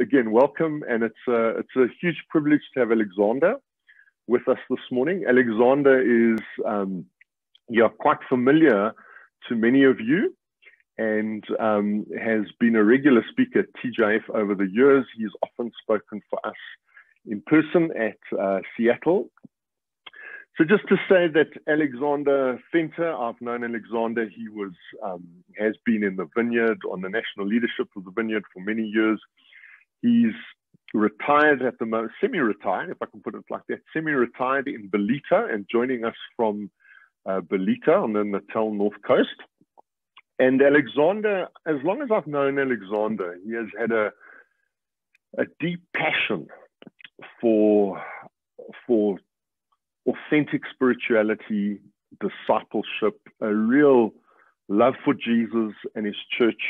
again, welcome, and it's a, it's a huge privilege to have Alexander with us this morning. Alexander is um, yeah, quite familiar to many of you and um, has been a regular speaker at TGIF over the years. He's often spoken for us in person at uh, Seattle. So just to say that Alexander Venter, I've known Alexander. He was um, has been in the vineyard on the national leadership of the vineyard for many years. He's retired at the moment, semi-retired, if I can put it like that, semi-retired in Ballito and joining us from uh, Ballito on the Natal North Coast. And Alexander, as long as I've known Alexander, he has had a, a deep passion for, for authentic spirituality, discipleship, a real love for Jesus and his church.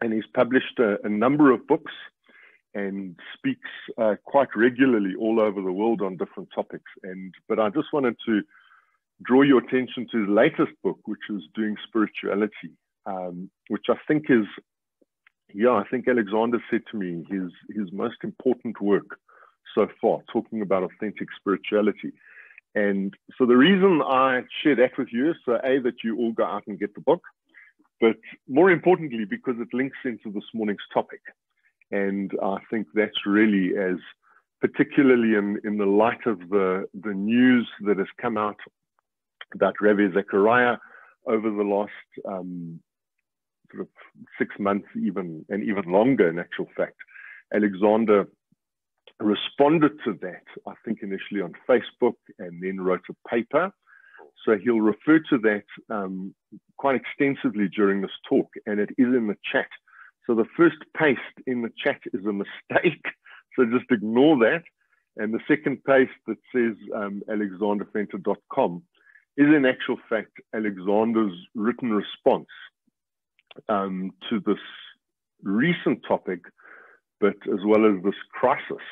And he's published a, a number of books and speaks uh, quite regularly all over the world on different topics. And but I just wanted to draw your attention to his latest book, which is Doing Spirituality, um, which I think is, yeah, I think Alexander said to me his his most important work so far, talking about authentic spirituality. And so the reason I share that with you is so a that you all go out and get the book, but more importantly because it links into this morning's topic. And I think that's really as particularly in, in the light of the, the news that has come out about Ravi Zacharias over the last um, sort of six months, even and even longer, in actual fact. Alexander responded to that, I think, initially on Facebook and then wrote a paper. So he'll refer to that um, quite extensively during this talk, and it is in the chat. So the first paste in the chat is a mistake. So just ignore that. And the second paste that says um, alexanderventer.com is in actual fact Alexander's written response um, to this recent topic, but as well as this crisis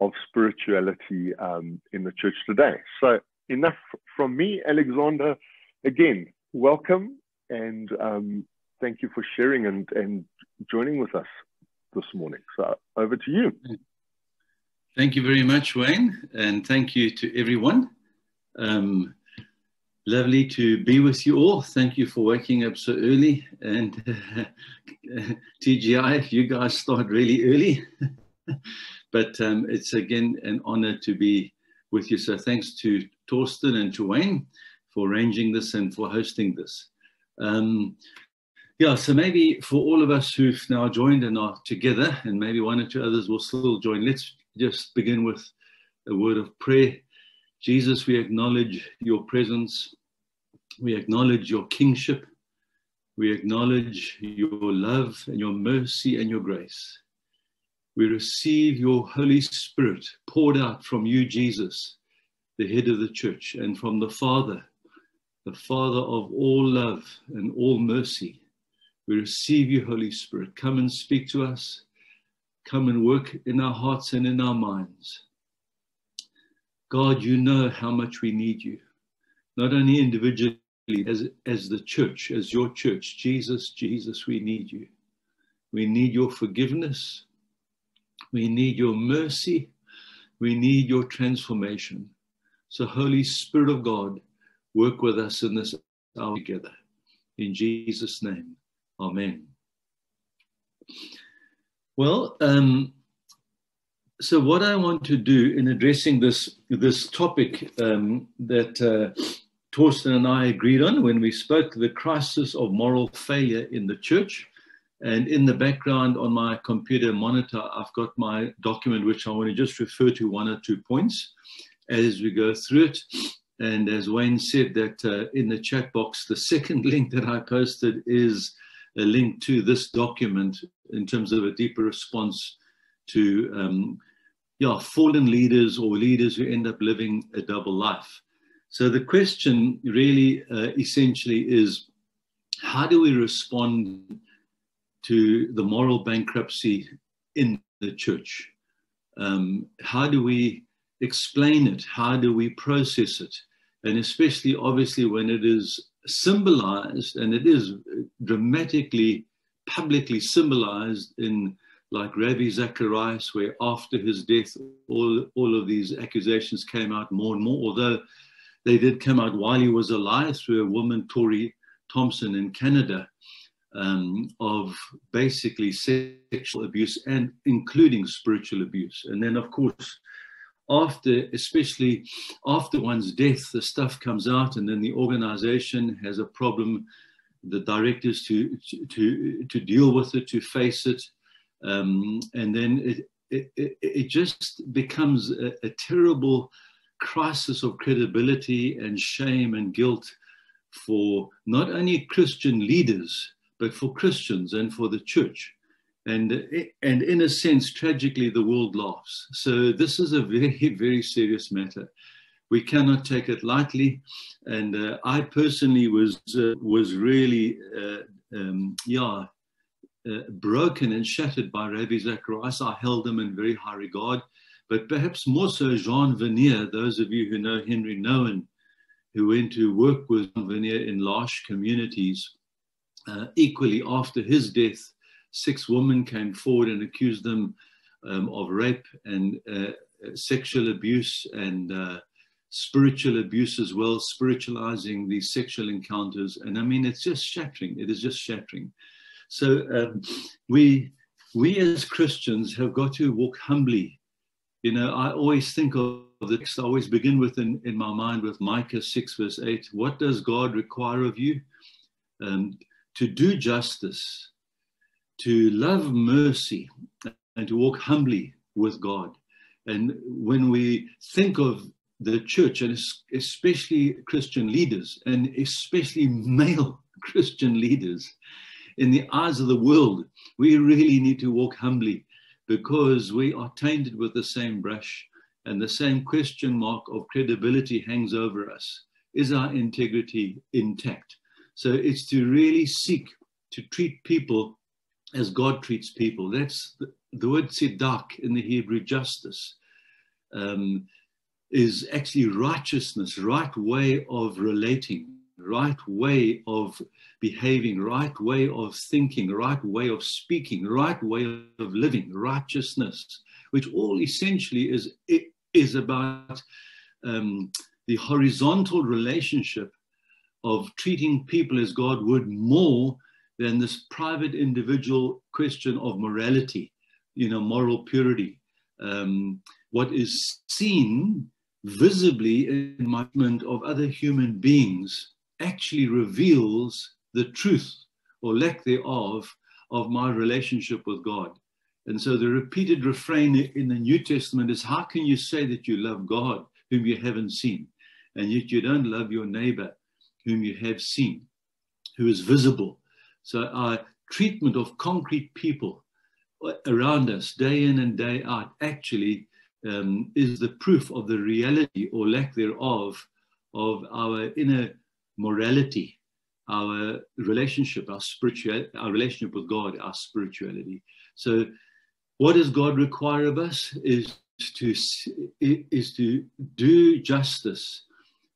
of spirituality um, in the church today. So, enough from me, Alexander. Again, welcome and um, thank you for sharing and, and joining with us this morning. So, over to you. Thank you very much, Wayne, and thank you to everyone. Um, Lovely to be with you all. Thank you for waking up so early. And uh, TGI, you guys start really early. but um, it's again an honor to be with you. So thanks to Torsten and to Wayne for arranging this and for hosting this. Um, yeah, so maybe for all of us who've now joined and are together, and maybe one or two others will still join, let's just begin with a word of prayer Jesus, we acknowledge your presence. We acknowledge your kingship. We acknowledge your love and your mercy and your grace. We receive your Holy Spirit poured out from you, Jesus, the head of the church, and from the Father, the Father of all love and all mercy. We receive you, Holy Spirit. Come and speak to us. Come and work in our hearts and in our minds. God, you know how much we need you, not only individually, as, as the church, as your church. Jesus, Jesus, we need you. We need your forgiveness. We need your mercy. We need your transformation. So, Holy Spirit of God, work with us in this hour together. In Jesus' name, Amen. Well, um, so what I want to do in addressing this this topic um, that uh, Torsten and I agreed on when we spoke the crisis of moral failure in the church. And in the background on my computer monitor, I've got my document, which I want to just refer to one or two points as we go through it. And as Wayne said, that uh, in the chat box, the second link that I posted is a link to this document in terms of a deeper response to um, yeah, fallen leaders or leaders who end up living a double life. So the question really uh, essentially is how do we respond to the moral bankruptcy in the church? Um, how do we explain it? How do we process it? And especially, obviously, when it is symbolized, and it is dramatically, publicly symbolized in like Ravi Zacharias, where after his death, all, all of these accusations came out more and more, although they did come out while he was alive through a woman, Tori Thompson, in Canada, um, of basically sexual abuse and including spiritual abuse. And then, of course, after, especially after one's death, the stuff comes out, and then the organization has a problem. The directors to to to deal with it, to face it, um, and then it, it it just becomes a, a terrible crisis of credibility and shame and guilt for not only Christian leaders but for Christians and for the church and and in a sense tragically the world laughs. So this is a very very serious matter. We cannot take it lightly. And uh, i personally was uh, was really uh, um, yeah uh, broken and shattered by ravi zacharias. I held him in very high regard. But perhaps more so jean vanier those of you who know henri nouwen who went to work with jean vanier in L'Arche communities uh, equally after his death six women came forward and accused them um, of rape and uh, sexual abuse and uh, spiritual abuse as well, spiritualizing these sexual encounters. And I mean, it's just shattering. It is just shattering. So um, we we as Christians have got to walk humbly. You know, I always think of the text, I always begin with in, in my mind with Micah 6, verse 8. What does God require of you? Um, to do justice, to love mercy and to walk humbly with God. And when we think of the church, and especially Christian leaders, and especially male Christian leaders, in the eyes of the world, we really need to walk humbly because we are tainted with the same brush and the same question mark of credibility hangs over us. Is our integrity intact? So it's to really seek to treat people as God treats people. That's the, the word tzedak in the Hebrew justice um, is actually righteousness, right way of relating, right way of behaving, right way of thinking, right way of speaking, right way of living, righteousness, which all essentially is is about um, the horizontal relationship of treating people as God would more than this private individual question of morality, you know, moral purity. Um, what is seen visibly in my mind of other human beings actually reveals the truth or lack thereof of my relationship with God. And so the repeated refrain in the New Testament is how can you say that you love God whom you haven't seen, and yet you don't love your neighbor whom you have seen, who is visible? So our treatment of concrete people around us, day in and day out, actually um, is the proof of the reality or lack thereof of our inner morality, our relationship, our spiritual, our relationship with God, our spirituality. So, what does God require of us? Is to is to do justice,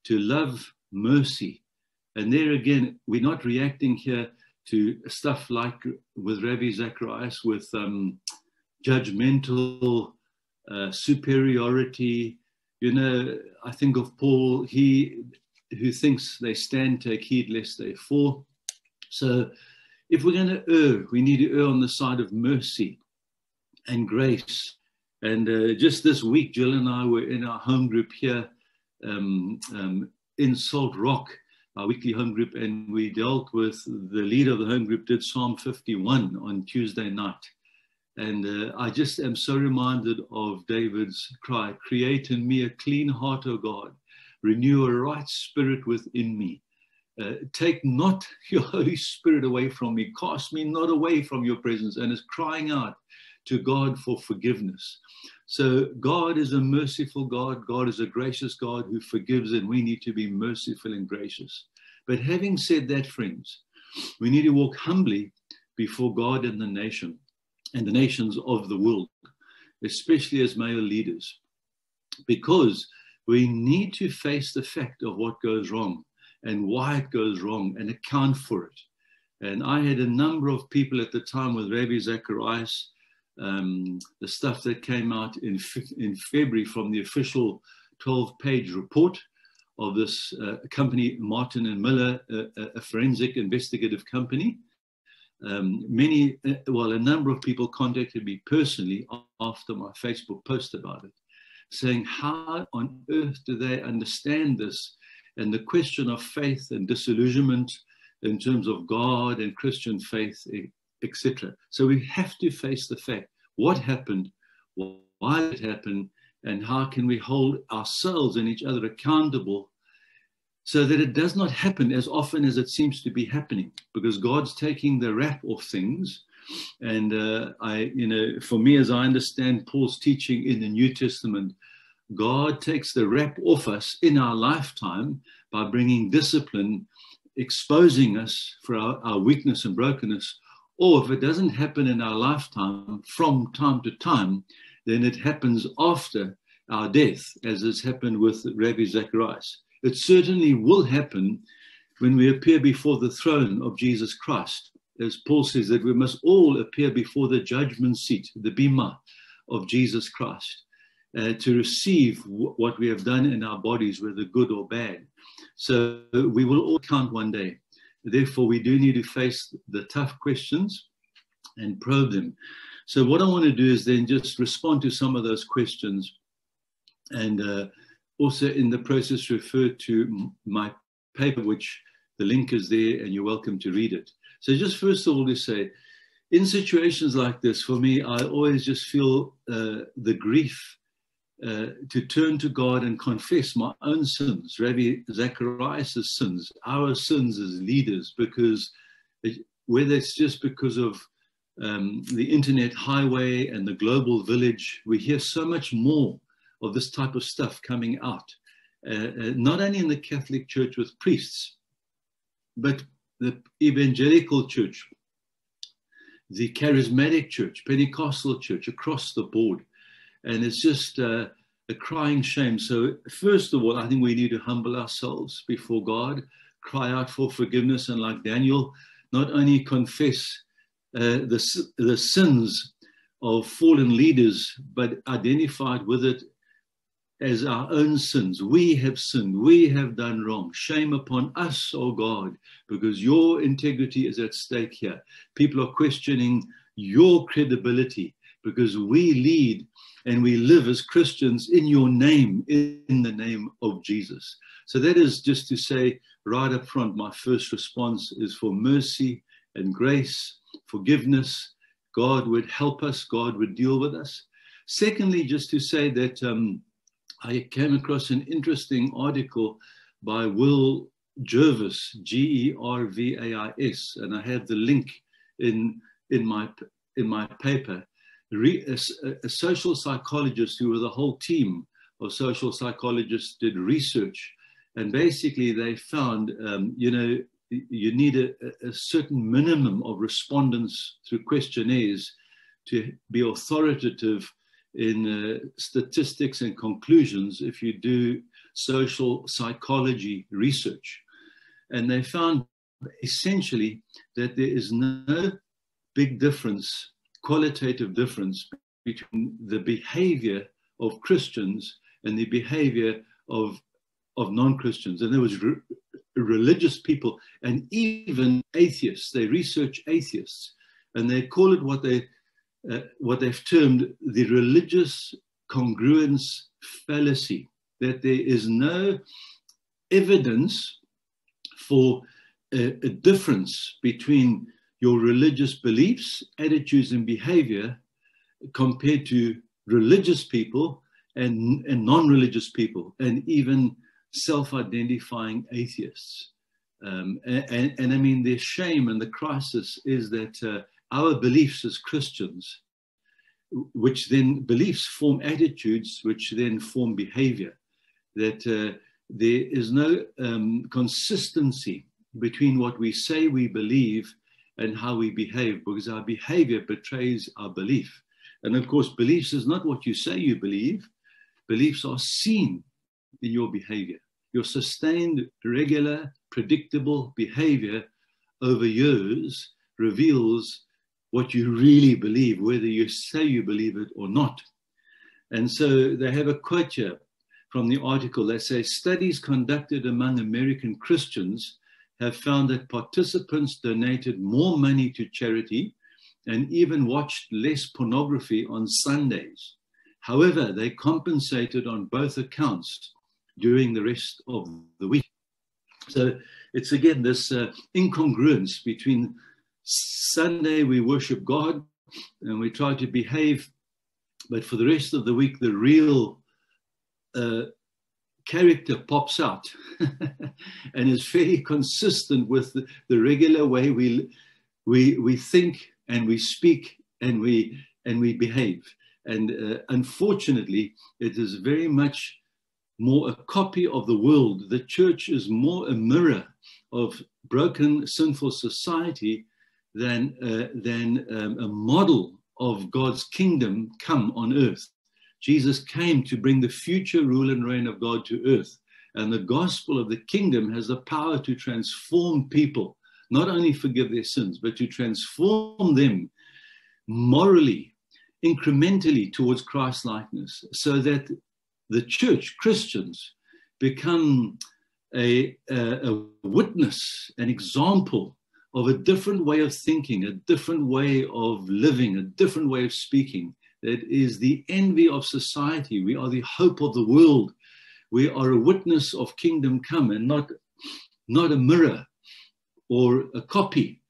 to love mercy, and there again, we're not reacting here to stuff like with Ravi Zacharias with um, judgmental uh, superiority. You know, I think of Paul, he who thinks they stand, take heed lest they fall. So if we're going to err, we need to err on the side of mercy and grace. And uh, just this week, Jill and I were in our home group here um, um, in Salt Rock our weekly home group, and we dealt with the leader of the home group did Psalm 51 on Tuesday night. And uh, I just am so reminded of David's cry Create in me a clean heart, O God, renew a right spirit within me. Uh, take not your Holy Spirit away from me, cast me not away from your presence, and is crying out to God for forgiveness. So God is a merciful God. God is a gracious God who forgives, and we need to be merciful and gracious. But having said that, friends, we need to walk humbly before God and the nation and the nations of the world, especially as male leaders, because we need to face the fact of what goes wrong and why it goes wrong and account for it. And I had a number of people at the time with Ravi Zacharias um, the stuff that came out in, in February from the official 12 page report of this uh, company, Martin and Miller, a forensic investigative company. Um, many, uh, well, a number of people contacted me personally after my Facebook post about it, saying, How on earth do they understand this? And the question of faith and disillusionment in terms of God and Christian faith, etc. So we have to face the fact what happened, why it happened, and how can we hold ourselves and each other accountable so that it does not happen as often as it seems to be happening because God's taking the wrap off things. And uh, I, you know, for me, as I understand Paul's teaching in the New Testament, God takes the wrap off us in our lifetime by bringing discipline, exposing us for our, our weakness and brokenness. Or if it doesn't happen in our lifetime, from time to time, then it happens after our death, as has happened with Ravi Zacharias. It certainly will happen when we appear before the throne of Jesus Christ. As Paul says, that we must all appear before the judgment seat, the bema of Jesus Christ, uh, to receive w- what we have done in our bodies, whether good or bad. So we will all count one day. Therefore, we do need to face the tough questions and probe them. So, what I want to do is then just respond to some of those questions and uh, also in the process refer to my paper, which the link is there and you're welcome to read it. So just first of all to say, in situations like this, for me, I always just feel uh, the grief uh, to turn to God and confess my own sins, Ravi Zacharias' sins, our sins as leaders, because it, whether it's just because of um, the internet highway and the global village, we hear so much more of this type of stuff coming out, uh, uh, not only in the Catholic Church with priests, but the evangelical church, the charismatic church, Pentecostal church across the board. And it's just uh, a crying shame. So, first of all, I think we need to humble ourselves before God, cry out for forgiveness, and like Daniel, not only confess uh, the, the sins of fallen leaders, but identified with it as our own sins. We have sinned. We have done wrong. Shame upon us, O oh God, because your integrity is at stake here. People are questioning your credibility because we lead and we live as Christians in your name, in the name of Jesus. So that is just to say right up front, my first response is for mercy and grace, forgiveness. God would help us, God would deal with us. Secondly, just to say that um, I came across an interesting article by Will Gervais, G E R V A I S, and I have the link in in my in my paper. Re, a, a, social psychologist who with a whole team of social psychologists did research, and basically they found, um, you know, you need a, a certain minimum of respondents through questionnaires to be authoritative in uh, statistics and conclusions if you do social psychology research. And they found essentially that there is no big difference, qualitative difference between the behavior of Christians and the behavior of, of non-Christians. And there was re- religious people and even atheists. They research atheists and they call it what they uh, what they've termed the religious congruence fallacy, that there is no evidence for a, a difference between your religious beliefs, attitudes, and behavior compared to religious people and, and non religious people, and even self identifying atheists. Um, and, and, and, I mean, the shame and the crisis is that uh, our beliefs as Christians, which then beliefs form attitudes, which then form behavior, that uh, there is no um, consistency between what we say we believe and how we behave, because our behavior betrays our belief. And of course, beliefs is not what you say you believe, beliefs are seen in your behavior. Your sustained, regular, predictable behavior over years reveals what you really believe, whether you say you believe it or not. And so they have a quote here from the article that says studies conducted among American Christians have found that participants donated more money to charity and even watched less pornography on Sundays. However, they compensated on both accounts during the rest of the week. So it's again this uh, incongruence between Sunday we worship God and we try to behave, but for the rest of the week, the real uh, character pops out and is very consistent with the, the, regular way we, we, we think and we speak and we, and we behave. And uh, unfortunately, it is very much more a copy of the world. The church is more a mirror of broken, sinful society than, uh, than um, a model of God's kingdom come on earth. Jesus came to bring the future rule and reign of God to earth. And the gospel of the kingdom has the power to transform people, not only forgive their sins, but to transform them morally, incrementally towards Christ likeness, so that the church, Christians, become a, a, a witness, an example of a different way of thinking, a different way of living, a different way of speaking that is the envy of society. We are the hope of the world. We are a witness of kingdom come and not, not a mirror or a copy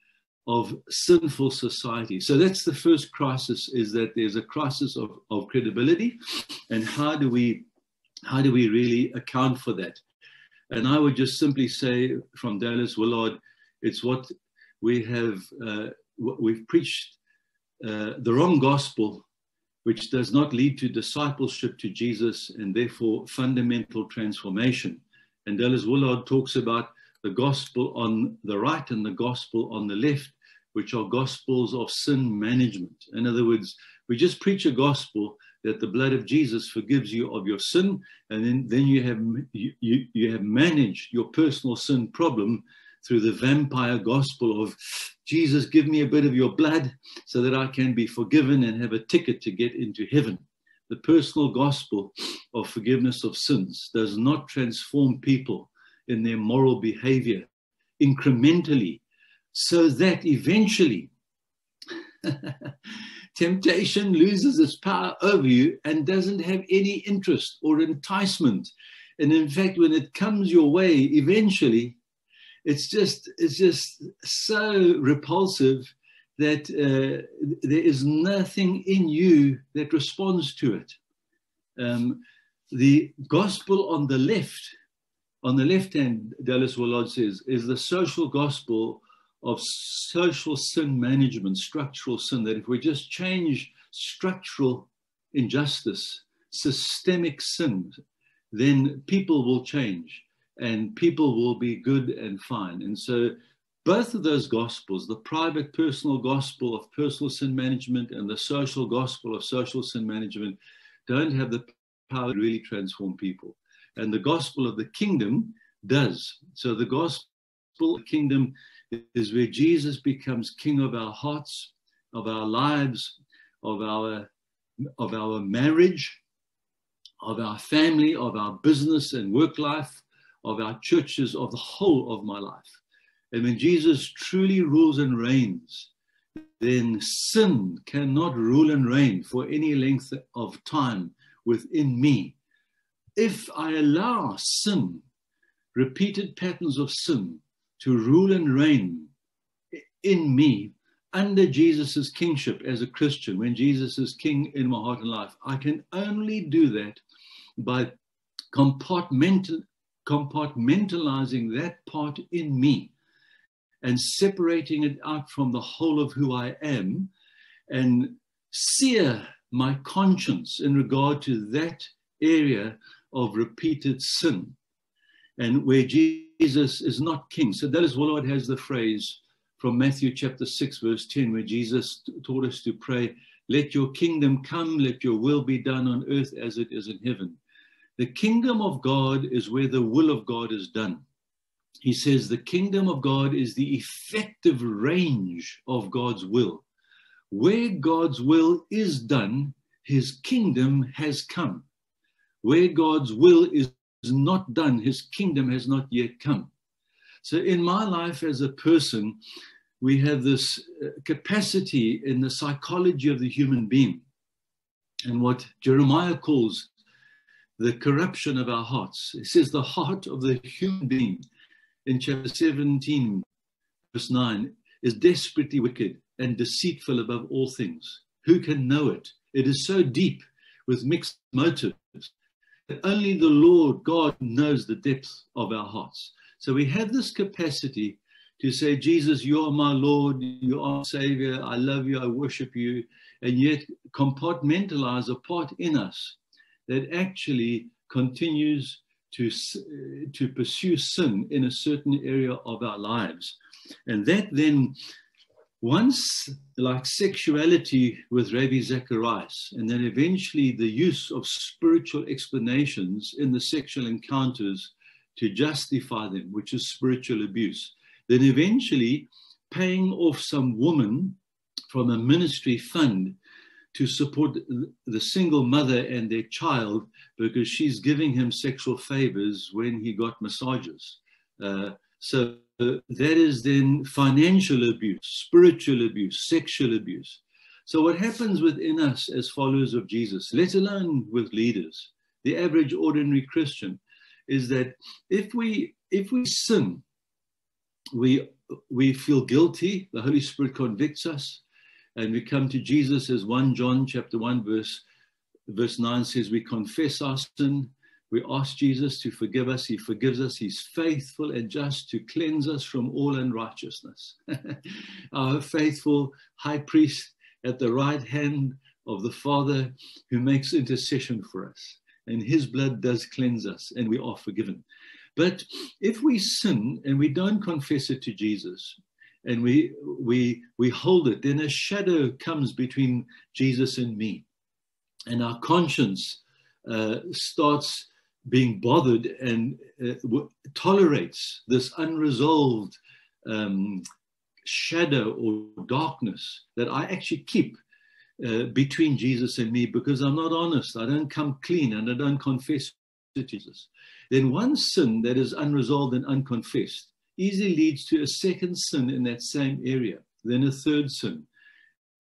of sinful society. So that's the first crisis is that there's a crisis of, of credibility and how do we how do we really account for that? And I would just simply say from Dallas Willard, it's what we have, uh, we've preached uh, the wrong gospel, which does not lead to discipleship to Jesus and therefore fundamental transformation. And Dallas Willard talks about the gospel on the right and the gospel on the left, which are gospels of sin management. In other words, we just preach a gospel that the blood of Jesus forgives you of your sin, and then, then you have you, you, you have managed your personal sin problem through the vampire gospel of Jesus, give me a bit of your blood so that I can be forgiven and have a ticket to get into heaven. The personal gospel of forgiveness of sins does not transform people in their moral behavior incrementally so that eventually temptation loses its power over you and doesn't have any interest or enticement. And in fact, when it comes your way, eventually, it's just it's just so repulsive that uh, there is nothing in you that responds to it. Um, the gospel on the left, on the left hand, Dallas Willard says, is the social gospel of social sin management, structural sin, that if we just change structural injustice, systemic sin, then people will change and people will be good and fine. And so both of those gospels, the private personal gospel of personal sin management and the social gospel of social sin management, don't have the power to really transform people. And the gospel of the kingdom does. So the gospel of the kingdom is where Jesus becomes king of our hearts, of our lives, of our, of our marriage, of our family, of our business and work life, of our churches, of the whole of my life. And when Jesus truly rules and reigns, then sin cannot rule and reign for any length of time within me. If I allow sin, repeated patterns of sin, to rule and reign in me under Jesus' kingship as a Christian, when Jesus is king in my heart and life, I can only do that by compartmental, compartmentalizing that part in me and separating it out from the whole of who I am and sear my conscience in regard to that area of repeated sin and where Jesus is not king. So that is what Lord has the phrase from Matthew chapter 6, verse 10, where Jesus taught us to pray, Let your kingdom come, let your will be done on earth as it is in heaven. The kingdom of God is where the will of God is done. He says the kingdom of God is the effective range of God's will, where God's will is done, his kingdom has come. Where God's will is not done, his kingdom has not yet come. So, in my life as a person, we have this uh, capacity in the psychology of the human being and what Jeremiah calls the corruption of our hearts. It says the heart of the human being in chapter 17, verse 9, is desperately wicked and deceitful above all things. Who can know it? It is so deep with mixed motives that only the Lord God knows the depth of our hearts. So we have this capacity to say, Jesus, you are my Lord, you are Savior, I love you, I worship you, and yet compartmentalize a part in us that actually continues to, to pursue sin in a certain area of our lives. And that then, once like sexuality with Ravi Zacharias, and then eventually the use of spiritual explanations in the sexual encounters to justify them, which is spiritual abuse. Then eventually paying off some woman from a ministry fund to support the single mother and their child because she's giving him sexual favors when he got massages. Uh, so that is then financial abuse, spiritual abuse, sexual abuse. So, what happens within us as followers of Jesus, let alone with leaders, the average ordinary Christian, is that if we if we sin, we we feel guilty. The Holy Spirit convicts us and we come to Jesus as 1 John chapter 1 verse verse 9 says we confess our sin. We ask Jesus to forgive us. He forgives us. He's faithful and just to cleanse us from all unrighteousness. Our faithful high priest at the right hand of the father who makes intercession for us. And his blood does cleanse us and we are forgiven. But if we sin and we don't confess it to Jesus and we we we hold it. Then a shadow comes between jesus and me. And our conscience uh, starts being bothered and uh, w- tolerates this unresolved um, shadow or darkness that i actually keep uh, between jesus and me because i'm not honest. I don't come clean and i don't confess to jesus. Then one sin that is unresolved and unconfessed easily leads to a second sin in that same area, then a third sin.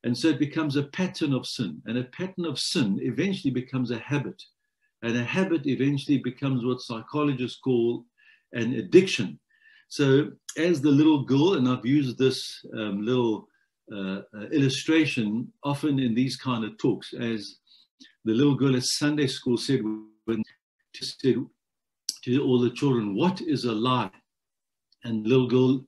And so it becomes a pattern of sin. And a pattern of sin eventually becomes a habit. And a habit eventually becomes what psychologists call an addiction. So, as the little girl, and I've used this um, little uh, uh, illustration often in these kind of talks, as the little girl at Sunday school said when she said to all the children, What is a lie? And little girl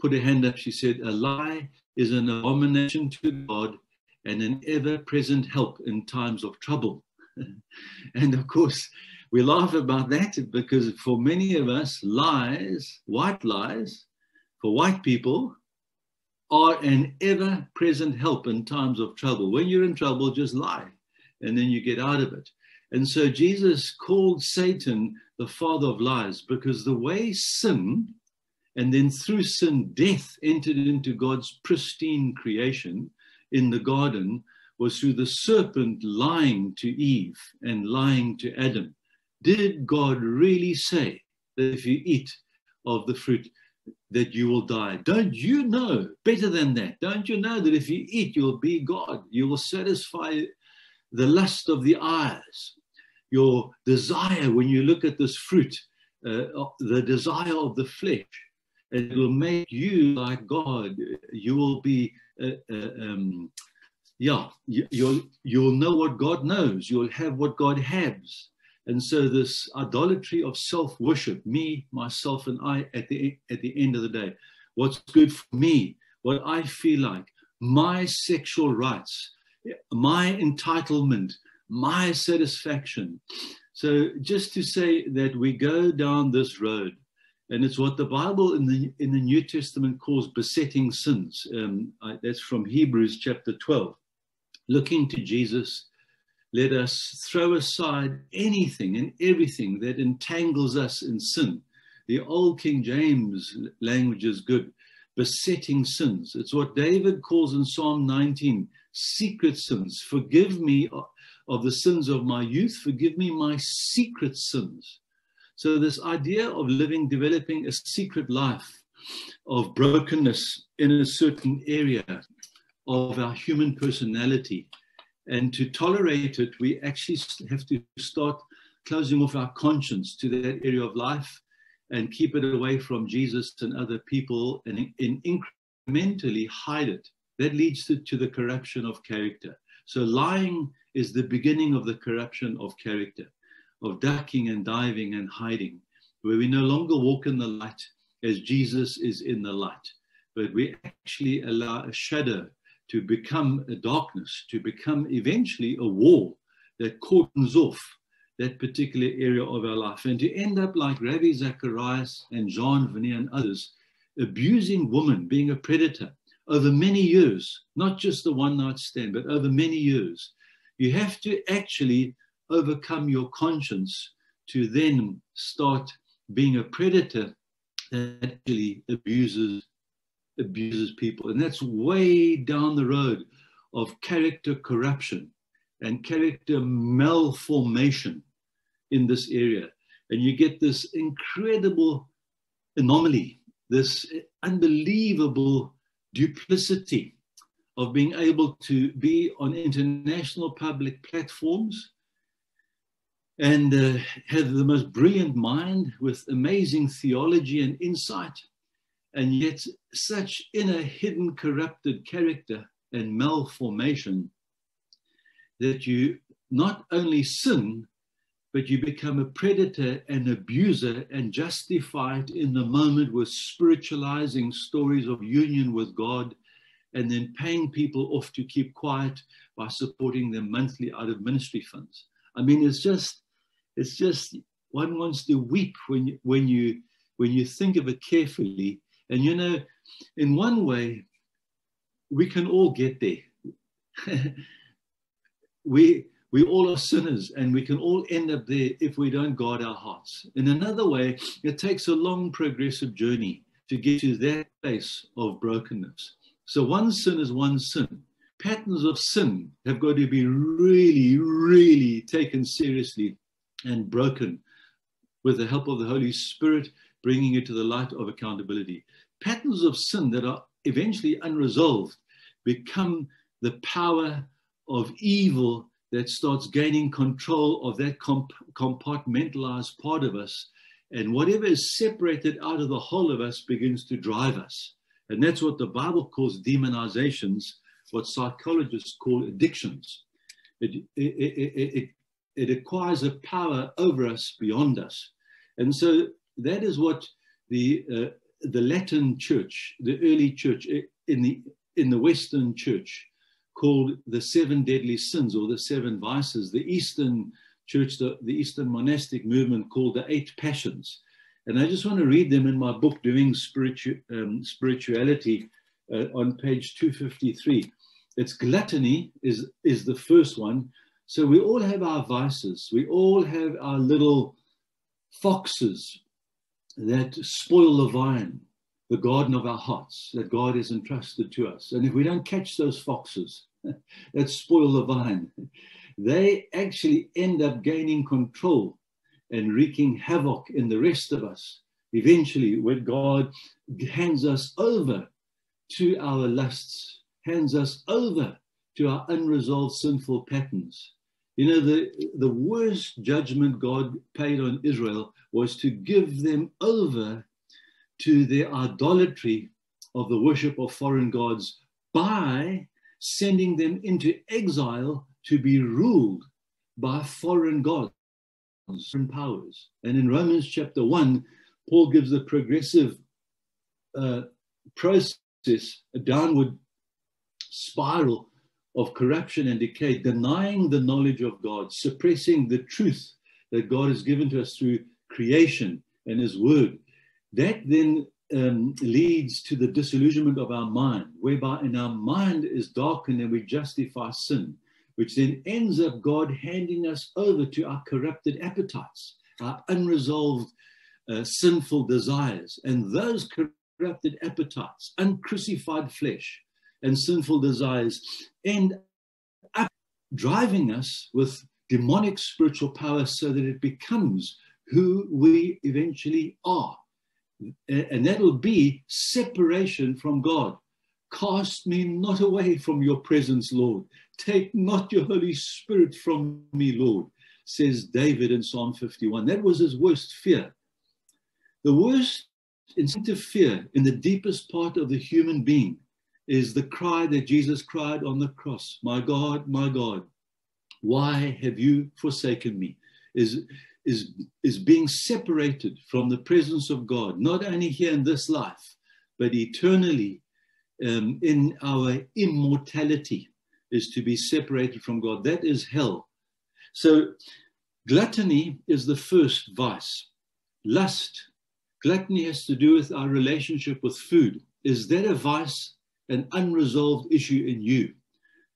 put her hand up. She said, A lie is an abomination to God and an ever present help in times of trouble. and of course, we laugh about that because for many of us, lies, white lies, for white people, are an ever present help in times of trouble. When you're in trouble, just lie and then you get out of it. And so Jesus called Satan the father of lies because the way sin and then through sin, death entered into God's pristine creation in the garden was through the serpent lying to Eve and lying to Adam. Did God really say that if you eat of the fruit, that you will die? Don't you know better than that? Don't you know that if you eat, you'll be God? You will satisfy the lust of the eyes, your desire when you look at this fruit, uh, the desire of the flesh it will make you like God. You will be, uh, uh, um, yeah, you, will you'll know what God knows. You'll have what God has. And so this idolatry of self-worship, me, myself, and I, at the at the end of the day, what's good for me, what I feel like, my sexual rights, my entitlement, my satisfaction. So just to say that we go down this road and it's what the Bible in the in the New Testament calls besetting sins. Um, I, that's from Hebrews chapter 12. Looking to Jesus, let us throw aside anything and everything that entangles us in sin. The old King James language is good. besetting sins. It's what David calls in Psalm 19 secret sins. Forgive me of the sins of my youth, forgive me my secret sins. So, this idea of living, developing a secret life of brokenness in a certain area of our human personality. And to tolerate it, we actually have to start closing off our conscience to that area of life and keep it away from Jesus and other people and, and incrementally hide it. That leads to, to the corruption of character. So lying is the beginning of the corruption of character, of ducking and diving and hiding, where we no longer walk in the light as Jesus is in the light, but we actually allow a shadow to become a darkness, to become eventually a wall that cordons off that particular area of our life, and to end up like Ravi Zacharias and Jean Vanier and others, abusing women, being a predator over many years, not just the one night stand, but over many years. You have to actually overcome your conscience to then start being a predator that actually abuses abuses people. And that's way down the road of character corruption and character malformation in this area. And you get this incredible anomaly, this unbelievable duplicity of being able to be on international public platforms and uh, have the most brilliant mind with amazing theology and insight, and yet such inner hidden corrupted character and malformation that you not only sin, but you become a predator and abuser and justify it in the moment with spiritualizing stories of union with God and then paying people off to keep quiet by supporting them monthly out of ministry funds. I mean, it's just, it's just one wants to weep when you, when you when you think of it carefully. And you know, in one way, we can all get there. we we all are sinners and we can all end up there if we don't guard our hearts. In another way, it takes a long progressive journey to get to that place of brokenness. So one sin is one sin. Patterns of sin have got to be really, really taken seriously and broken with the help of the Holy Spirit, bringing it to the light of accountability. Patterns of sin that are eventually unresolved become the power of evil that starts gaining control of that comp- compartmentalized part of us. And whatever is separated out of the whole of us begins to drive us. And that's what the Bible calls demonizations, what psychologists call addictions. It, it, it, it, acquires a power over us beyond us. And so that is what the, uh, the Latin church, the early church in the, in the Western church, called the seven deadly sins or the seven vices. The Eastern church, the, the Eastern monastic movement called the eight passions. And I just want to read them in my book, Doing Spiritu- um, Spirituality, uh, on page 253. It's gluttony is, is the first one. So we all have our vices. We all have our little foxes that spoil the vine the garden of our hearts that God has entrusted to us. And if we don't catch those foxes that spoil the vine, they actually end up gaining control and wreaking havoc in the rest of us. Eventually, when God hands us over to our lusts, hands us over to our unresolved sinful patterns. You know, the, the worst judgment God paid on Israel was to give them over to the idolatry of the worship of foreign gods by sending them into exile to be ruled by foreign gods and powers. And in Romans chapter 1, Paul gives a progressive uh, process, a downward spiral of corruption and decay, denying the knowledge of God, suppressing the truth that God has given to us through creation and His Word, that then um, leads to the disillusionment of our mind, whereby in our mind is darkened and we justify sin, which then ends up God handing us over to our corrupted appetites, our unresolved uh, sinful desires. And those corrupted appetites, uncrucified flesh, and sinful desires end up driving us with demonic spiritual power so that it becomes who we eventually are. And that will be separation from God. Cast me not away from your presence, Lord. Take not your Holy Spirit from me, Lord, says David in Psalm 51. That was his worst fear. The worst instinctive fear in the deepest part of the human being is the cry that Jesus cried on the cross My God, my God, why have you forsaken me? Is, is, is being separated from the presence of God, not only here in this life, but eternally um, in our immortality, is to be separated from God. That is hell. So, gluttony is the first vice. Lust, gluttony has to do with our relationship with food. Is that a vice, an unresolved issue in you?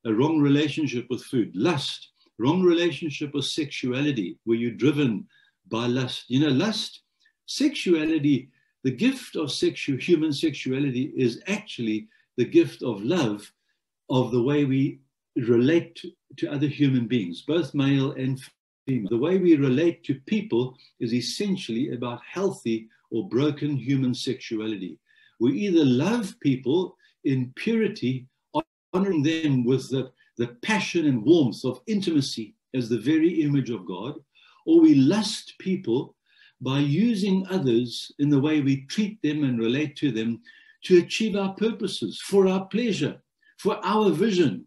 A wrong relationship with food. Lust, wrong relationship with sexuality, were you're driven by lust. You know, lust, sexuality, the gift of sexual, human sexuality is actually the gift of love of the way we relate to, to other human beings, both male and female. The way we relate to people is essentially about healthy or broken human sexuality. We either love people in purity, honoring them with the the passion and warmth of intimacy as the very image of God, or we lust people by using others in the way we treat them and relate to them to achieve our purposes, for our pleasure, for our vision.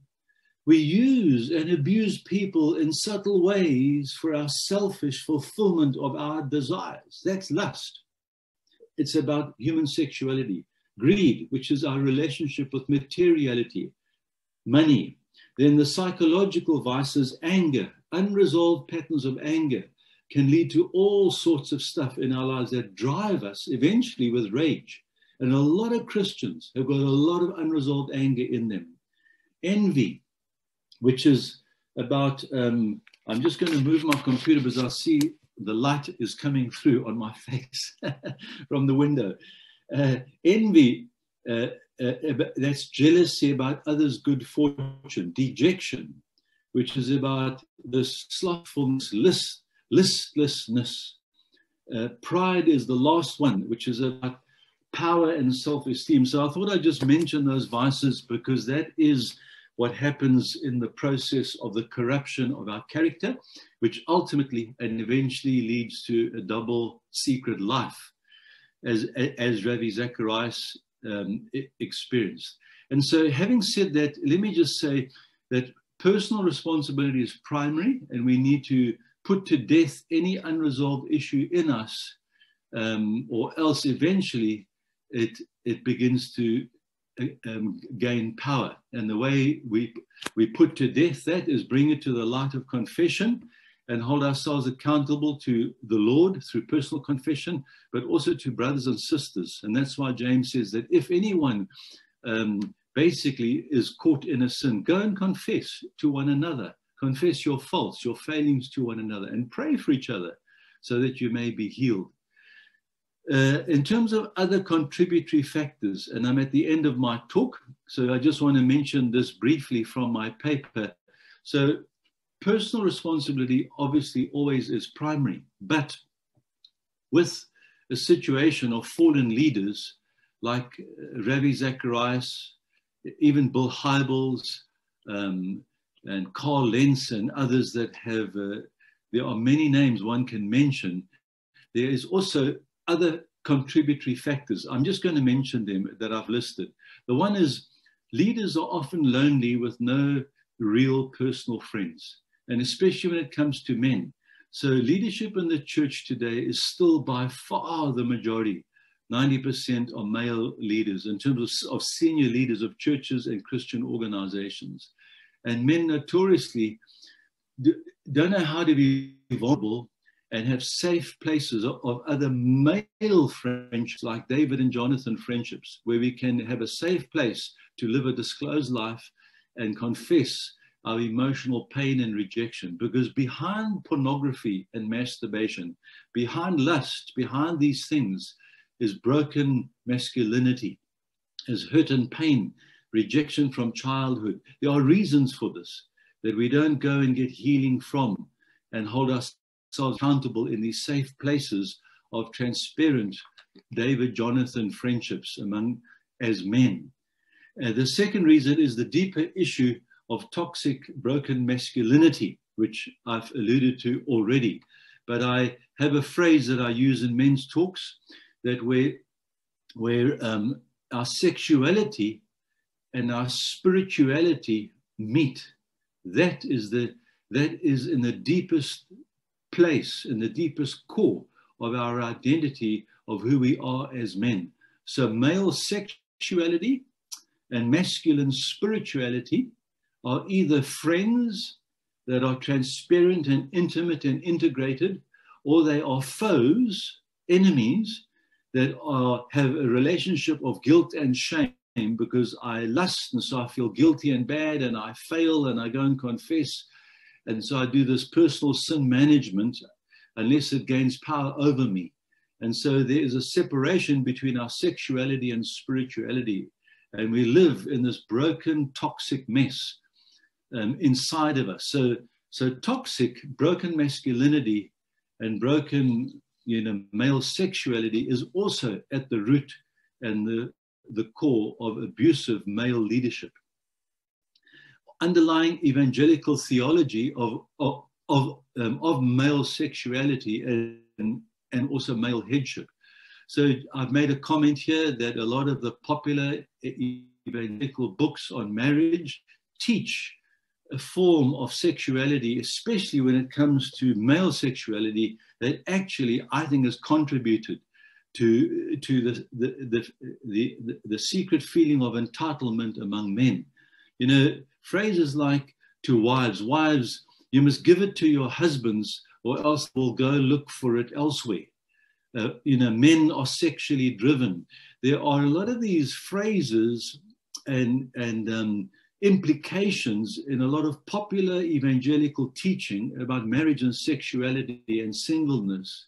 We use and abuse people in subtle ways for our selfish fulfillment of our desires. That's lust. It's about human sexuality, greed, which is our relationship with materiality, money, then the psychological vices, anger, unresolved patterns of anger can lead to all sorts of stuff in our lives that drive us eventually with rage. And a lot of Christians have got a lot of unresolved anger in them. Envy, which is about, um, I'm just going to move my computer because I see the light is coming through on my face from the window. Uh, envy uh, uh, that's jealousy about others' good fortune, dejection, which is about this slothfulness, list, listlessness. Uh, pride is the last one, which is about power and self esteem. So I thought I'd just mention those vices because that is what happens in the process of the corruption of our character, which ultimately and eventually leads to a double secret life. As, as Ravi Zacharias um, experienced. And so, having said that, let me just say that personal responsibility is primary, and we need to put to death any unresolved issue in us, um, or else eventually it, it begins to uh, um, gain power. And the way we, we put to death that is bring it to the light of confession and hold ourselves accountable to the Lord through personal confession, but also to brothers and sisters. And that's why James says that if anyone um, basically is caught in a sin, go and confess to one another. Confess your faults, your failings to one another, and pray for each other so that you may be healed. Uh, in terms of other contributory factors, and I'm at the end of my talk, so I just want to mention this briefly from my paper. So, personal responsibility obviously always is primary, but with a situation of fallen leaders like uh, Ravi Zacharias, even Bill Hybels, um, and Carl Lentz and others that have, uh, there are many names one can mention. There is also other contributory factors. I'm just going to mention them that I've listed. The one is leaders are often lonely with no real personal friends and especially when it comes to men. So, leadership in the church today is still by far the majority. 90% are male leaders in terms of, of senior leaders of churches and Christian organizations. And men notoriously do, don't know how to be vulnerable and have safe places of, of, other male friendships, like David and Jonathan friendships, where we can have a safe place to live a disclosed life and confess our emotional pain and rejection. Because behind pornography and masturbation, behind lust, behind these things, is broken masculinity, is hurt and pain, rejection from childhood. There are reasons for this that we don't go and get healing from and hold ourselves accountable in these safe places of transparent David Jonathan friendships among as men. Uh, the second reason is the deeper issue of toxic broken masculinity, which I've alluded to already. But I have a phrase that I use in men's talks that where, where um, our sexuality and our spirituality meet, that is, the, that is in the deepest place, in the deepest core of our identity of who we are as men. So, male sexuality and masculine spirituality are either friends that are transparent and intimate and integrated, or they are foes, enemies that are, have a relationship of guilt and shame because I lust and so I feel guilty and bad and I fail and I go and confess. And so I do this personal sin management unless it gains power over me. And so there is a separation between our sexuality and spirituality. And we live in this broken, toxic mess um, inside of us. So, so toxic, broken masculinity and broken you know, male sexuality is also at the root and the, the core of abusive male leadership. Underlying evangelical theology of, of, of, um, of male sexuality and, and also male headship. So I've made a comment here that a lot of the popular evangelical books on marriage teach a form of sexuality, especially when it comes to male sexuality, that actually I think has contributed to, to the, the, the, the, the secret feeling of entitlement among men. You know, phrases like to wives, wives, you must give it to your husbands or else we'll go look for it elsewhere. Uh, you know, men are sexually driven. There are a lot of these phrases and, and um, implications in a lot of popular evangelical teaching about marriage and sexuality and singleness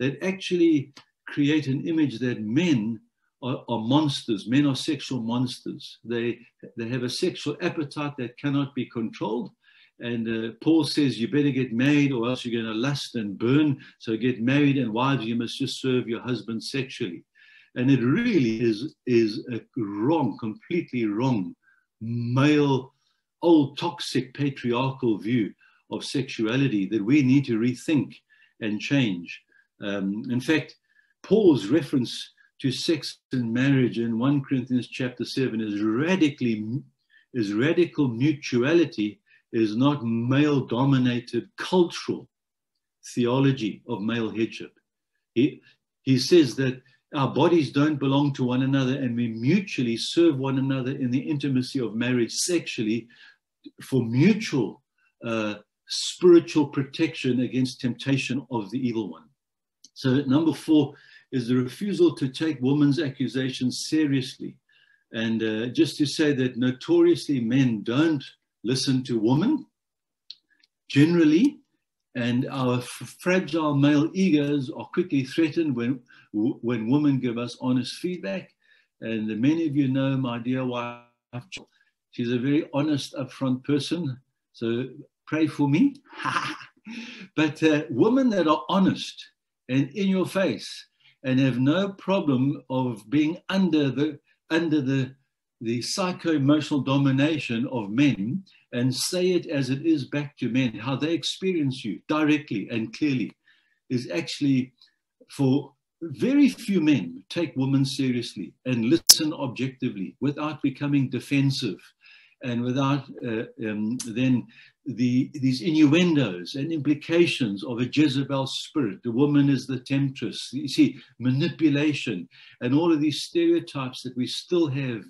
that actually create an image that men are, are, monsters. Men are sexual monsters. They, they have a sexual appetite that cannot be controlled. And uh, Paul says, you better get married or else you're going to lust and burn. So get married, and wives, you must just serve your husband sexually. And it really is, is wrong, completely wrong male, old, toxic, patriarchal view of sexuality that we need to rethink and change. Um, in fact, Paul's reference to sex and marriage in 1 Corinthians chapter 7 is radically is radical mutuality is not male dominated cultural theology of male headship. He, he says that our bodies don't belong to one another and we mutually serve one another in the intimacy of marriage sexually for mutual uh, spiritual protection against temptation of the evil one. So, number four is the refusal to take woman's accusations seriously. And uh, just to say that notoriously men don't listen to women generally, and our fragile male egos are quickly threatened when, when women give us honest feedback. And many of you know my dear wife, she's a very honest, upfront person. So pray for me. but uh, women that are honest and in your face and have no problem of being under the under the the psycho-emotional domination of men and say it as it is back to men, how they experience you directly and clearly, is actually for very few men take women seriously and listen objectively without becoming defensive and without uh, um, then the, these innuendos and implications of a Jezebel spirit. The woman is the temptress. You see, manipulation and all of these stereotypes that we still have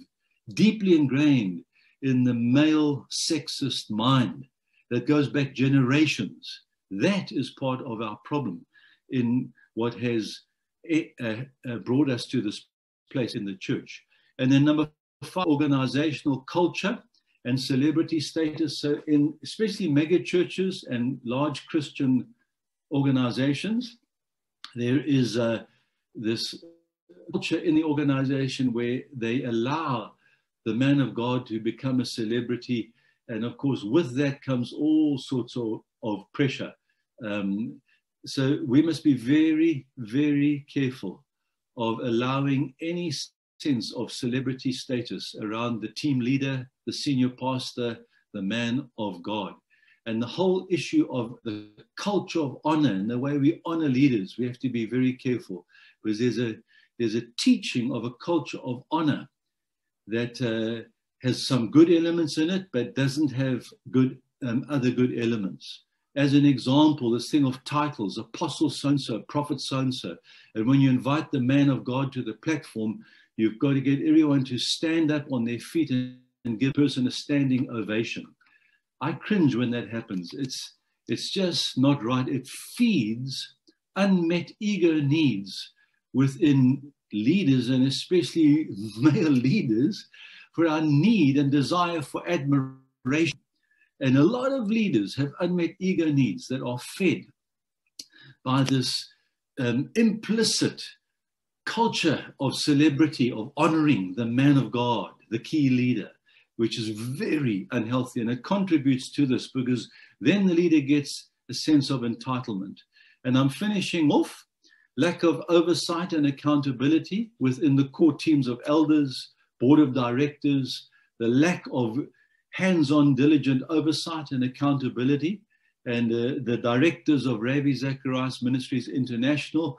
deeply ingrained in the male sexist mind that goes back generations. That is part of our problem in what has uh, uh, brought us to this place in the church. And then number five, organizational culture and celebrity status. So in especially mega churches and large Christian organizations, there is uh, this culture in the organization where they allow the man of God to become a celebrity. And of course, with that comes all sorts of, of pressure. Um, so we must be very, very careful of allowing any sense of celebrity status around the team leader, the senior pastor, the man of God. And the whole issue of the culture of honor and the way we honor leaders, we have to be very careful because there's a, there's a teaching of a culture of honor that uh, has some good elements in it, but doesn't have good um, other good elements. As an example, this thing of titles, apostle so prophet so. And when you invite the man of God to the platform, you've got to get everyone to stand up on their feet and, and give a person a standing ovation. I cringe when that happens. It's, it's just not right. It feeds unmet ego needs within leaders and especially male leaders for our need and desire for admiration. And a lot of leaders have unmet ego needs that are fed by this um, implicit culture of celebrity, of honoring the man of God, the key leader, which is very unhealthy. And it contributes to this because then the leader gets a sense of entitlement. And I'm finishing off lack of oversight and accountability within the core teams of elders, board of directors, the lack of hands-on diligent oversight and accountability. And uh, the directors of Ravi Zacharias Ministries International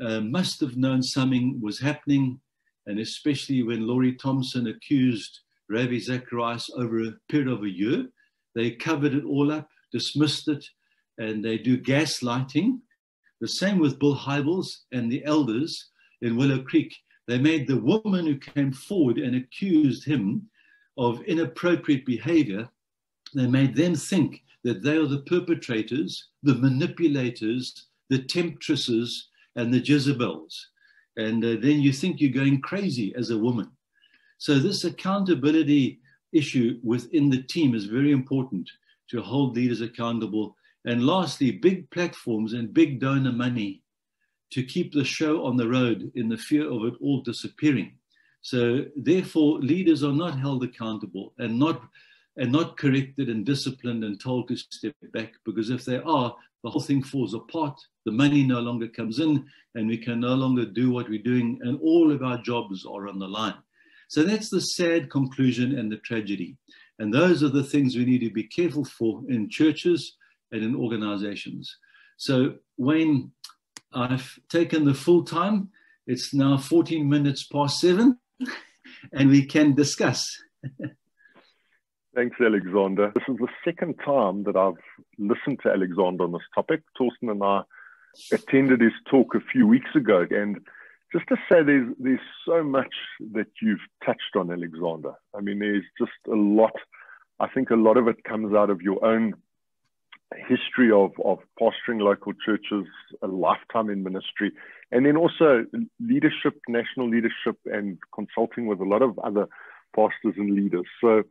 uh, must have known something was happening, and especially when Lori Thompson accused Ravi Zacharias over a period of a year, they covered it all up, dismissed it, and they do gaslighting the same with Bill Hybels and the elders in Willow Creek. They made the woman who came forward and accused him of inappropriate behavior, they made them think that they are the perpetrators, the manipulators, the temptresses, and the Jezebels. And uh, then you think you're going crazy as a woman. So, this accountability issue within the team is very important to hold leaders accountable and lastly, big platforms and big donor money to keep the show on the road in the fear of it all disappearing. So therefore, leaders are not held accountable and not and not corrected and disciplined and told to step back because if they are, the whole thing falls apart. The money no longer comes in, and we can no longer do what we're doing, and all of our jobs are on the line. So that's the sad conclusion and the tragedy. And those are the things we need to be careful for in churches and in organizations. So, Wayne, I've taken the full time. It's now 14 minutes past seven, and we can discuss. Thanks, Alexander. This is the second time that I've listened to Alexander on this topic. Torsten and I attended his talk a few weeks ago, and just to say there's there's so much that you've touched on, Alexander. I mean, there's just a lot. I think a lot of it comes out of your own history of, of pastoring local churches, a lifetime in ministry, and then also leadership, national leadership, and consulting with a lot of other pastors and leaders. So,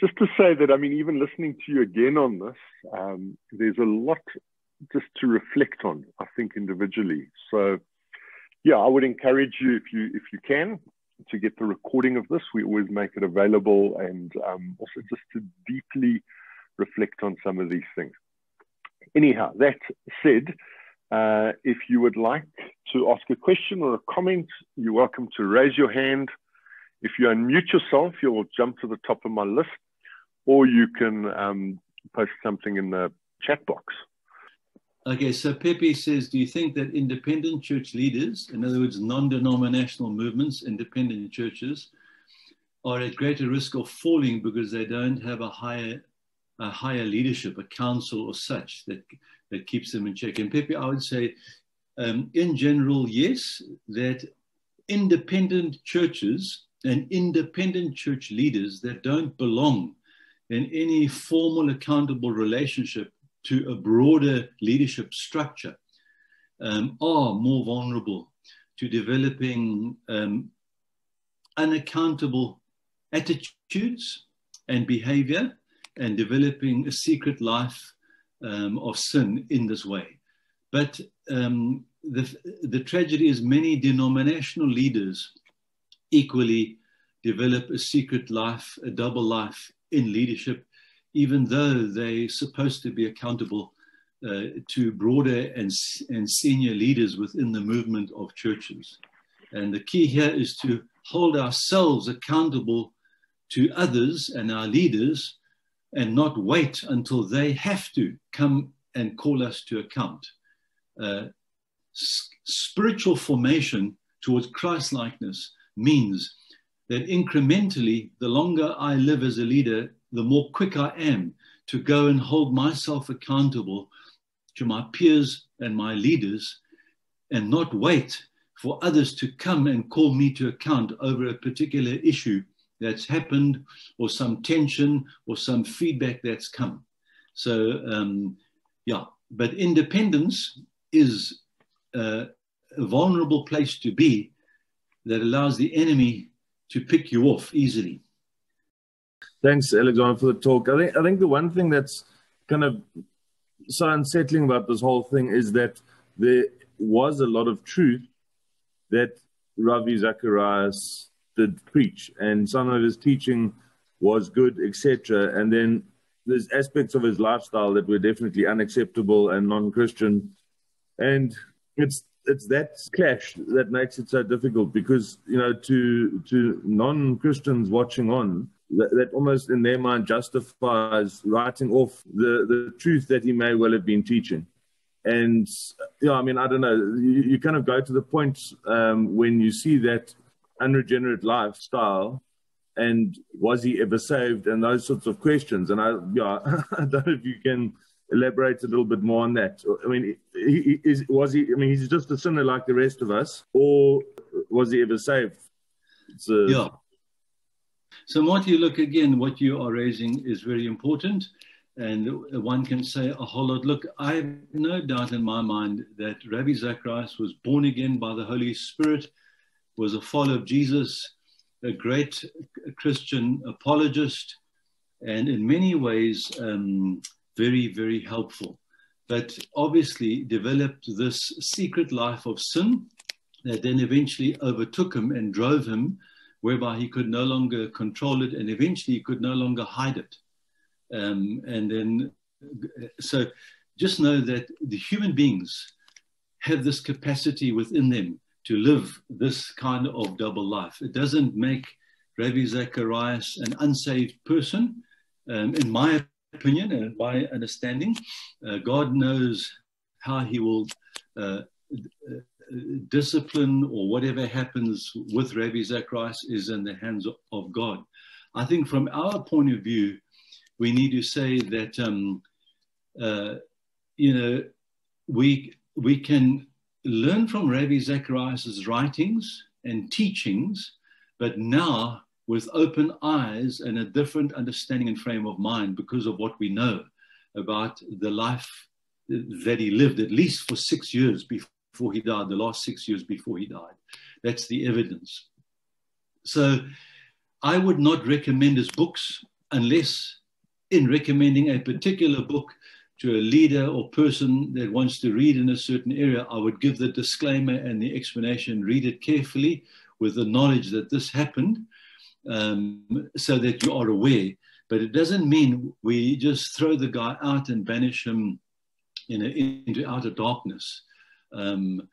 just to say that, I mean, even listening to you again on this, um, there's a lot just to reflect on, I think, individually. So, yeah, I would encourage you, if you if you can, to get the recording of this. We always make it available, and um, also just to deeply reflect on some of these things. Anyhow, that said, uh, if you would like to ask a question or a comment, you're welcome to raise your hand. If you unmute yourself, you'll jump to the top of my list, or you can um, post something in the chat box. Okay, so Pepe says, do you think that independent church leaders, in other words, non-denominational movements, independent churches, are at greater risk of falling because they don't have a higher a higher leadership, a council or such that that keeps them in check. And Pepe, I would say, um, in general, yes, that independent churches and independent church leaders that don't belong in any formal accountable relationship to a broader leadership structure um, are more vulnerable to developing um, unaccountable attitudes and behavior and developing a secret life um, of sin in this way. But um, the, the tragedy is many denominational leaders equally develop a secret life, a double life in leadership, even though they're supposed to be accountable uh, to broader and, and senior leaders within the movement of churches. And the key here is to hold ourselves accountable to others and our leaders and not wait until they have to come and call us to account. Uh, spiritual formation towards Christ likeness means that incrementally, the longer I live as a leader, the more quick I am to go and hold myself accountable to my peers and my leaders and not wait for others to come and call me to account over a particular issue that's happened or some tension or some feedback that's come. So, um, yeah, but independence is uh, a vulnerable place to be that allows the enemy to pick you off easily. Thanks, Alexander, for the talk. I think I think the one thing that's kind of so unsettling about this whole thing is that there was a lot of truth that Ravi Zacharias did preach, and some of his teaching was good, etc. And then there's aspects of his lifestyle that were definitely unacceptable and non-Christian, and it's it's that clash that makes it so difficult because you know to to non-Christians watching on. That, that almost in their mind justifies writing off the, the truth that he may well have been teaching and yeah, I mean, I don't know. You, you kind of go to the point um, when you see that unregenerate lifestyle and was he ever saved and those sorts of questions. And i yeah i don't know if you can elaborate a little bit more on that. I mean he, is was he i mean he's just a sinner like the rest of us or was he ever saved? A, yeah. So marty look again what you are raising is very important and one can say a whole lot. Look, I have no doubt in my mind that Ravi Zacharias was born again by the Holy Spirit was a follower of Jesus, a great Christian apologist, and in many ways, um, very, very helpful. But obviously, developed this secret life of sin that then eventually overtook him and drove him, whereby he could no longer control it and eventually he could no longer hide it. Um, and then, so just know that the human beings have this capacity within them to live this kind of double life. It doesn't make Ravi Zacharias an unsaved person, um, in my opinion and my understanding. Uh, God knows how he will uh, discipline or whatever happens with Ravi Zacharias is in the hands of God. I think from our point of view, we need to say that, um, uh, you know, we, we can learn from Ravi Zacharias' writings and teachings, but now with open eyes and a different understanding and frame of mind because of what we know about the life that he lived, at least for six years before he died, the last six years before he died. That's the evidence. So I would not recommend his books unless, in recommending a particular book, to a leader or person that wants to read in a certain area, I would give the disclaimer and the explanation, read it carefully with the knowledge that this happened um, so that you are aware. But it doesn't mean we just throw the guy out and banish him in a, into outer darkness. Um,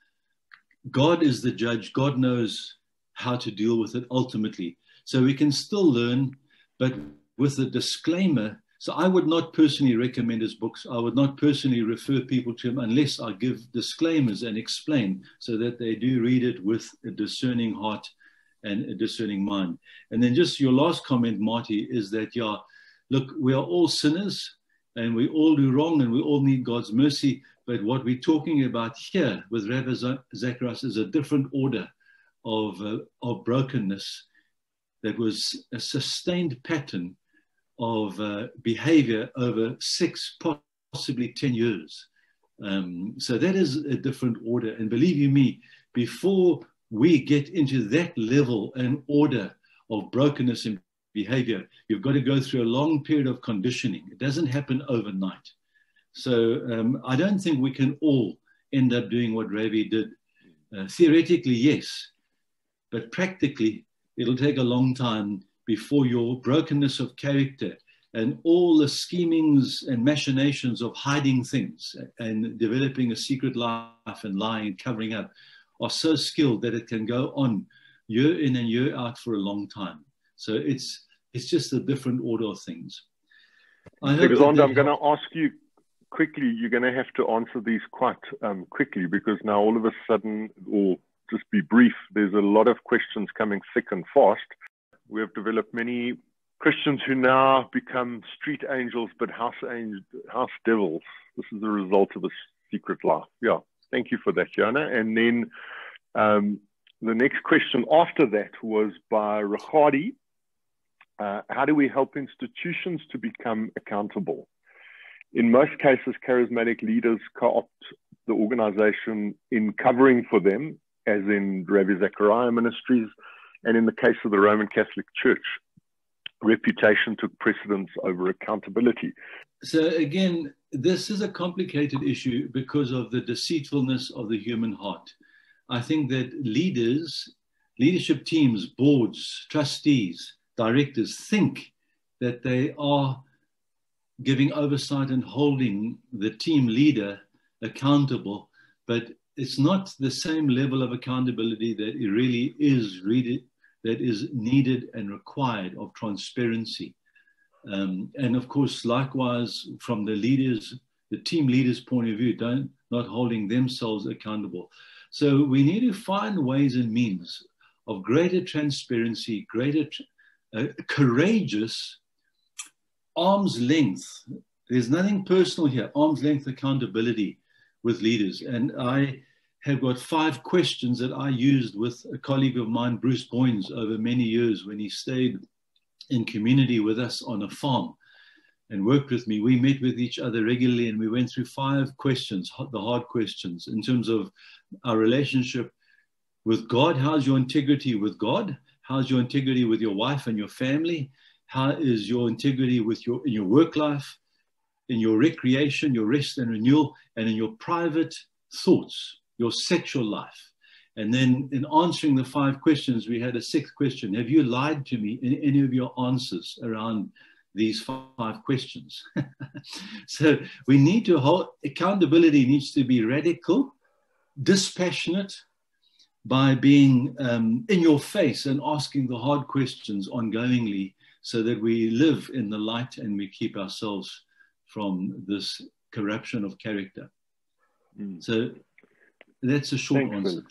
God is the judge. God knows how to deal with it ultimately. So we can still learn, but with the disclaimer so I would not personally recommend his books. I would not personally refer people to him unless I give disclaimers and explain so that they do read it with a discerning heart and a discerning mind. And then just your last comment, Marty, is that, yeah, look, we are all sinners and we all do wrong and we all need God's mercy. But what we're talking about here with Ravi Zacharias is a different order of, uh, of brokenness that was a sustained pattern of uh, behavior over six, possibly 10 years. Um, so that is a different order. And believe you me, before we get into that level and order of brokenness in behavior, you've got to go through a long period of conditioning. It doesn't happen overnight. So um, I don't think we can all end up doing what Ravi did. Uh, theoretically, yes, but practically, it'll take a long time before your brokenness of character and all the schemings and machinations of hiding things and developing a secret life and lying and covering up are so skilled that it can go on year in and year out for a long time. So it's it's just a different order of things. Alexander, I'm going to ask you quickly. You're going to have to answer these quite um, quickly because now all of a sudden, or just be brief, there's a lot of questions coming thick and fast. We have developed many Christians who now become street angels, but house angels, house devils. This is the result of a secret life. Yeah, thank you for that, Jana. And then um, the next question after that was by Riccardi. Uh, how do we help institutions to become accountable? In most cases, charismatic leaders co-opt the organization in covering for them, as in Ravi Zachariah Ministries, and in the case of the Roman Catholic Church, reputation took precedence over accountability. So, again, this is a complicated issue because of the deceitfulness of the human heart. I think that leaders, leadership teams, boards, trustees, directors think that they are giving oversight and holding the team leader accountable, but it's not the same level of accountability that it really is really that is needed and required of transparency. Um, and of course, likewise, from the leaders, the team leaders' point of view, don't not holding themselves accountable. So we need to find ways and means of greater transparency, greater uh, courageous arm's length. There's nothing personal here. Arm's length accountability with leaders, and I have got five questions that I used with a colleague of mine, Bruce Boynes, over many years when he stayed in community with us on a farm and worked with me. We met with each other regularly and we went through five questions, the hard questions, in terms of our relationship with God. How's your integrity with God? How's your integrity with your wife and your family? How is your integrity with your in your work life, in your recreation, your rest and renewal, and in your private thoughts? Your sexual life. And then in answering the five questions, we had a sixth question Have you lied to me in any of your answers around these five questions? so we need to hold accountability, needs to be radical, dispassionate, by being um, in your face and asking the hard questions ongoingly so that we live in the light and we keep ourselves from this corruption of character. Mm. So that's a short Thanks, answer.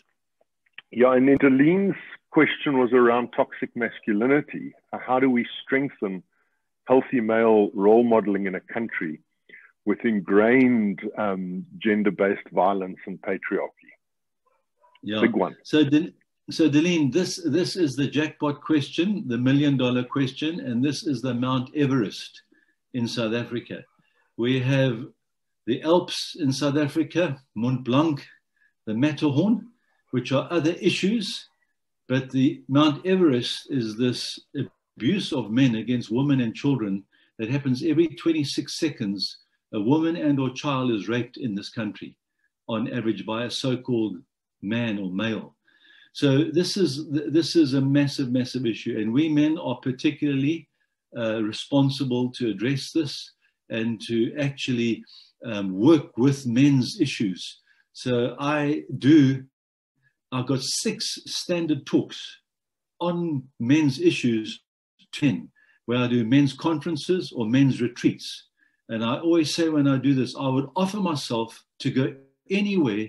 Yeah, and Interlene's question was around toxic masculinity. How do we strengthen healthy male role modeling in a country with ingrained um, gender-based violence and patriarchy? Yeah. Big one. So, De- so Delene, this this is the jackpot question, the million-dollar question, and this is the Mount Everest in South Africa. We have the Alps in South Africa, Mont Blanc the Matterhorn, which are other issues, but the Mount Everest is this abuse of men against women and children that happens every 26 seconds. A woman and or child is raped in this country on average by a so-called man or male. So this is this is a massive, massive issue, and we men are particularly uh, responsible to address this and to actually um, work with men's issues so I do, I've got six standard talks on men's issues, 10, where I do men's conferences or men's retreats. And I always say when I do this, I would offer myself to go anywhere,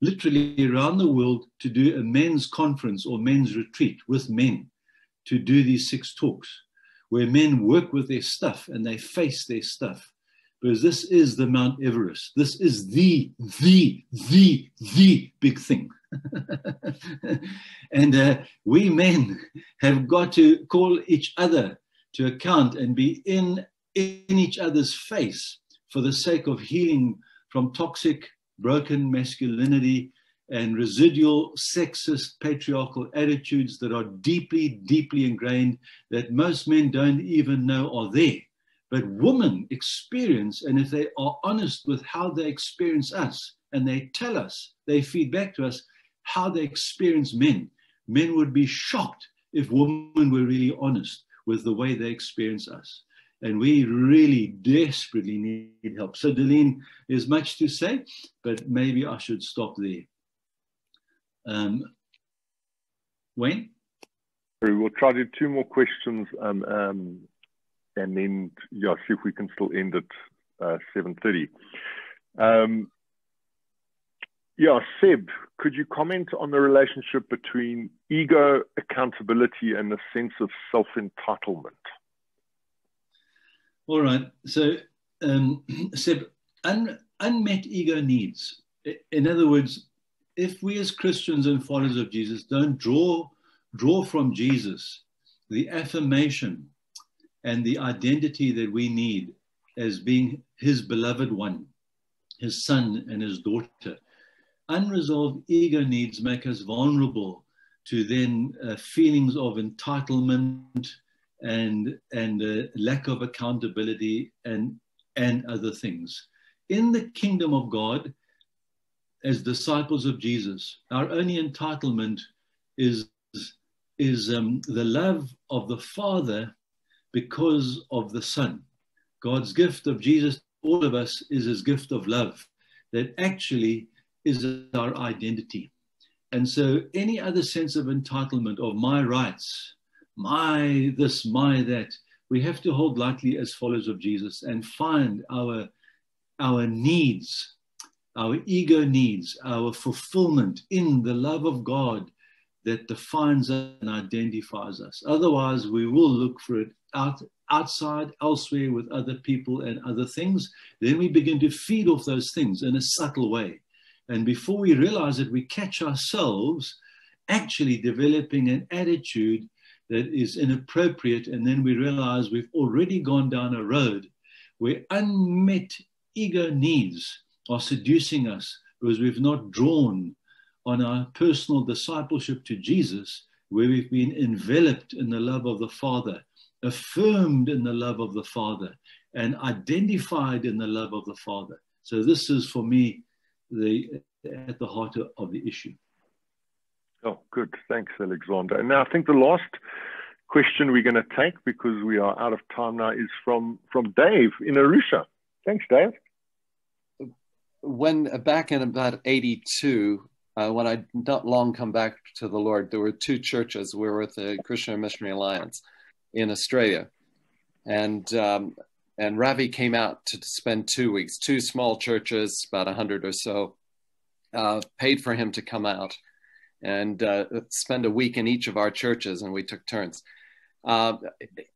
literally around the world, to do a men's conference or men's retreat with men to do these six talks, where men work with their stuff and they face their stuff because this is the Mount Everest. This is the, the, the, the big thing. and uh, we men have got to call each other to account and be in, in each other's face for the sake of healing from toxic, broken masculinity and residual sexist patriarchal attitudes that are deeply, deeply ingrained that most men don't even know are there But women experience, and if they are honest with how they experience us, and they tell us, they feed back to us how they experience men, men would be shocked if women were really honest with the way they experience us. And we really desperately need help. So, Delene, there's much to say, but maybe I should stop there. Um, Wayne? We'll try to do two more questions um, um, and then yeah, see if we can still end at uh, 7.30. Um, yeah, Seb, could you comment on the relationship between ego, accountability, and a sense of self entitlement? All right. So, um, Seb, un, unmet ego needs. In other words, if we as Christians and followers of Jesus don't draw draw from Jesus the affirmation and the identity that we need as being His beloved one, His son and His daughter, unresolved ego needs make us vulnerable to then uh, feelings of entitlement and and uh, lack of accountability and and other things. In the kingdom of god as disciples of jesus our only entitlement is is um, the love of the father because of the son god's gift of jesus all of us is his gift of love that actually is our identity. And so any other sense of entitlement of my rights, my this, my that, we have to hold lightly as followers of Jesus and find our, our needs, our ego needs, our fulfillment in the love of God that defines and identifies us. Otherwise, we will look for it out, outside, elsewhere with other people and other things. Then we begin to feed off those things in a subtle way. And before we realize it, we catch ourselves actually developing an attitude that is inappropriate. And then we realize we've already gone down a road where unmet ego needs are seducing us because we've not drawn on our personal discipleship to Jesus, where we've been enveloped in the love of the Father, affirmed in the love of the Father, and identified in the love of the Father. So, this is for me the, at the heart of the issue. Oh, good. Thanks, Alexander. And now I think the last question we're going to take, because we are out of time now, is from, from Dave in Arusha. Thanks, Dave. When back in about 82, uh, when I not long come back to the Lord, there were two churches. We were with the Christian Missionary Alliance in Australia. And um, and Ravi came out to spend two weeks, two small churches, about a 100 or so, uh, paid for him to come out and uh, spend a week in each of our churches, and we took turns. Uh,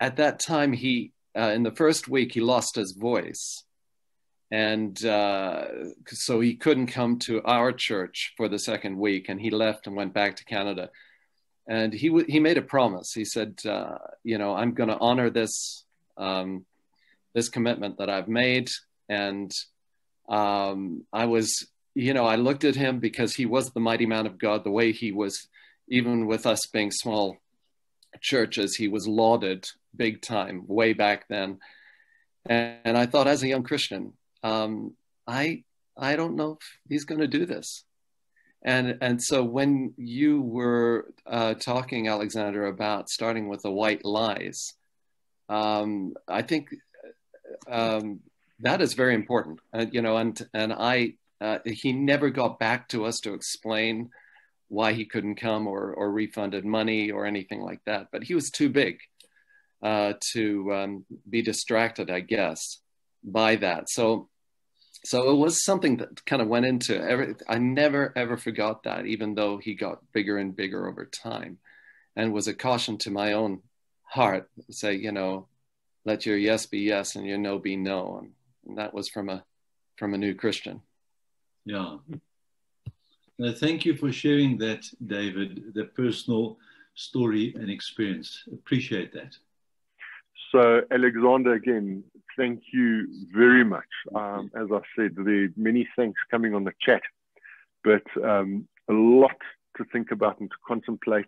at that time, he, uh, in the first week, he lost his voice. And uh, so he couldn't come to our church for the second week, and he left and went back to Canada. And he, he made a promise. He said, uh, You know, I'm going to honor this. Um, this commitment that I've made. And um, I was, you know, I looked at him because he was the mighty man of God, the way he was, even with us being small churches, he was lauded big time way back then. And I thought, as a young Christian, um, I I don't know if he's going to do this. And and so when you were uh, talking, Alexander, about starting with the white lies, um, I think um, that is very important. Uh, you know, and and I uh, he never got back to us to explain why he couldn't come or or refunded money or anything like that. But he was too big uh, to um, be distracted, I guess, by that. So so it was something that kind of went into every. I never ever forgot that, even though he got bigger and bigger over time, and was a caution to my own heart. Say, you know, let your yes be yes and your no be no. And that was from a from a new Christian. Yeah. Uh, thank you for sharing that, David, the personal story and experience. Appreciate that. So, Alexander, again, thank you very much. Um, as I said, there are many thanks coming on the chat, but um, a lot to think about and to contemplate.